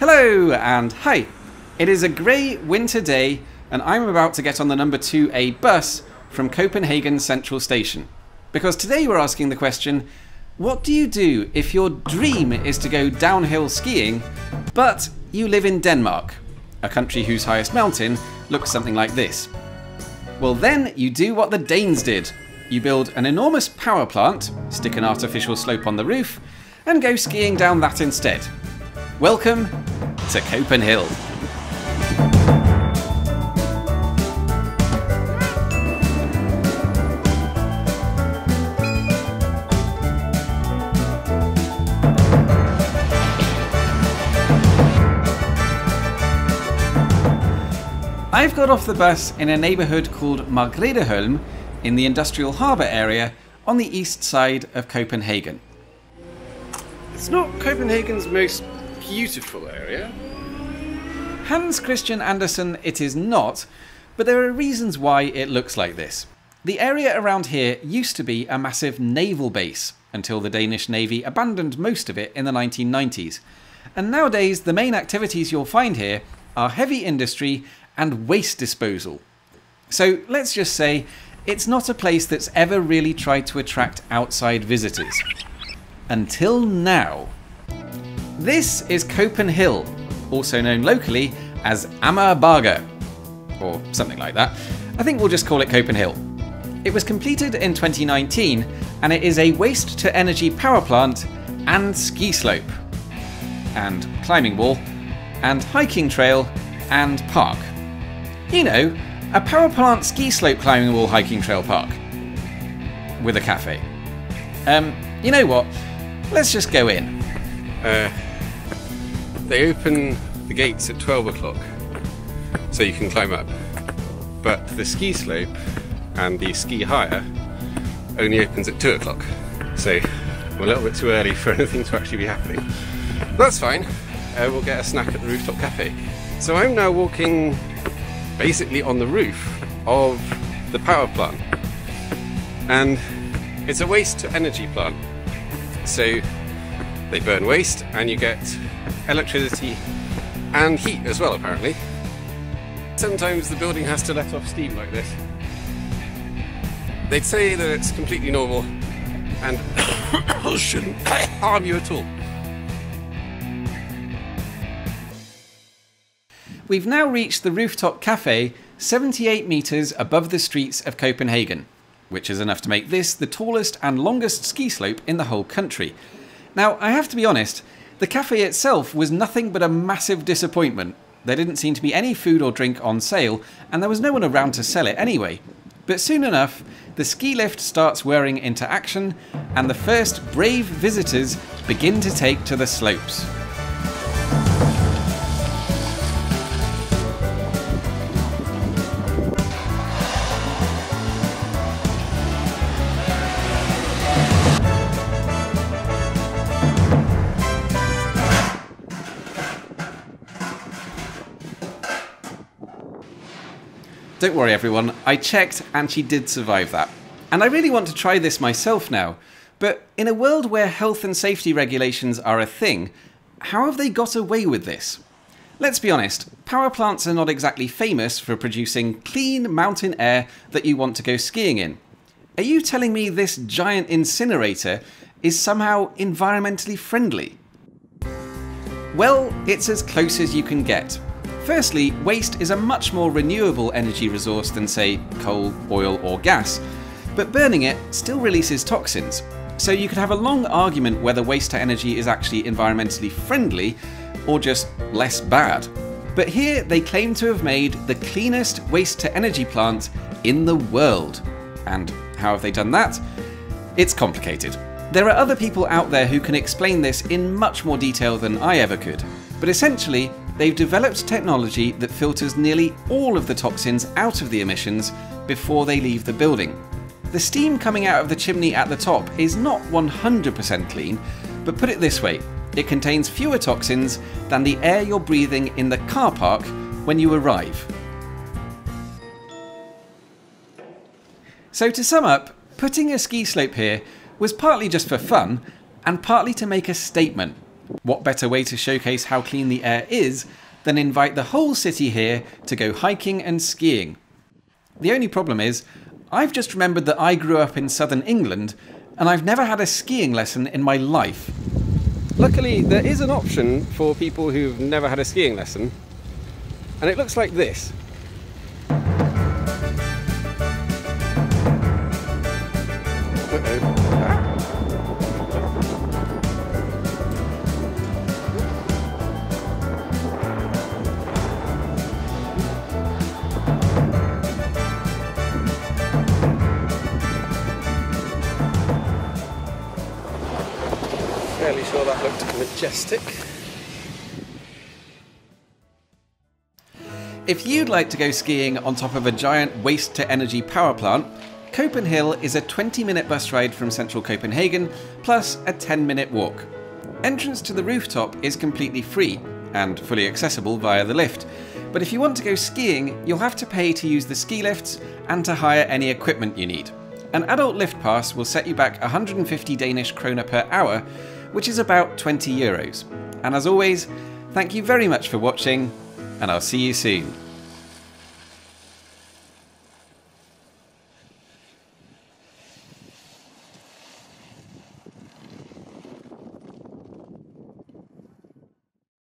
Hello and hi. It is a grey winter day and I'm about to get on the number 2A bus from Copenhagen Central Station. Because today we're asking the question, what do you do if your dream is to go downhill skiing, but you live in Denmark, a country whose highest mountain looks something like this? Well then you do what the Danes did. You build an enormous power plant, stick an artificial slope on the roof, and go skiing down that instead. Welcome to Copenhill. I've got off the bus in a neighbourhood called Margretheholm in the industrial harbour area on the east side of Copenhagen. It's not Copenhagen's most beautiful area. Hans Christian Andersen, it is not, but there are reasons why it looks like this. The area around here used to be a massive naval base until the Danish Navy abandoned most of it in the 1990s. And nowadays, the main activities you'll find here are heavy industry and waste disposal. So let's just say it's not a place that's ever really tried to attract outside visitors until now. This is Copenhill, also known locally as Amagerbrogge, or something like that. I think we'll just call it Copenhill. It was completed in 2019 and it is a waste to energy power plant and ski slope, and climbing wall, and hiking trail, and park. You know, a power plant ski slope climbing wall hiking trail park. With a cafe. Um, you know what? Let's just go in. Uh, they open the gates at 12 o'clock, so you can climb up. But the ski slope and the ski hire only opens at 2 o'clock, so we're a little bit too early for anything to actually be happening. That's fine, uh, we'll get a snack at the rooftop cafe. So I'm now walking basically on the roof of the power plant, and it's a waste to energy plant. So they burn waste and you get electricity and heat as well apparently. Sometimes the building has to let off steam like this. They'd say that it's completely normal and shouldn't harm you at all. We've now reached the rooftop cafe 78 metres above the streets of Copenhagen which is enough to make this the tallest and longest ski slope in the whole country. Now, I have to be honest, the cafe itself was nothing but a massive disappointment. There didn't seem to be any food or drink on sale, and there was no one around to sell it anyway. But soon enough, the ski lift starts whirring into action, and the first brave visitors begin to take to the slopes. Don't worry, everyone, I checked and she did survive that. And I really want to try this myself now, but in a world where health and safety regulations are a thing, how have they got away with this? Let's be honest, power plants are not exactly famous for producing clean mountain air that you want to go skiing in. Are you telling me this giant incinerator is somehow environmentally friendly? Well, it's as close as you can get. Firstly, waste is a much more renewable energy resource than, say, coal, oil, or gas, but burning it still releases toxins. So you could have a long argument whether waste to energy is actually environmentally friendly or just less bad. But here they claim to have made the cleanest waste to energy plant in the world. And how have they done that? It's complicated. There are other people out there who can explain this in much more detail than I ever could. But essentially, they've developed technology that filters nearly all of the toxins out of the emissions before they leave the building. The steam coming out of the chimney at the top is not 100% clean, but put it this way, it contains fewer toxins than the air you're breathing in the car park when you arrive. So to sum up, putting a ski slope here was partly just for fun and partly to make a statement What better way to showcase how clean the air is than invite the whole city here to go hiking and skiing? The only problem is, I've just remembered that I grew up in southern England and I've never had a skiing lesson in my life. Luckily, there is an option for people who've never had a skiing lesson, and it looks like this. Fairly sure that looked majestic. If you'd like to go skiing on top of a giant waste to energy power plant, Copenhill is a 20 minute bus ride from central Copenhagen, plus a 10 minute walk. Entrance to the rooftop is completely free and fully accessible via the lift. But if you want to go skiing, you'll have to pay to use the ski lifts and to hire any equipment you need. An adult lift pass will set you back 150 Danish kroner per hour, which is about 20 euros. And as always, thank you very much for watching, and I'll see you soon.